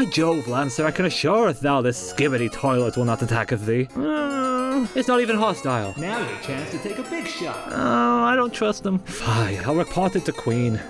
By Jove, Lancer, I can assure thou this skibidi toilet will not attack of thee. Eh? Uh, it's not even hostile. Now your chance to take a big shot. Oh, I don't trust them. Fine, I'll report it to Queen.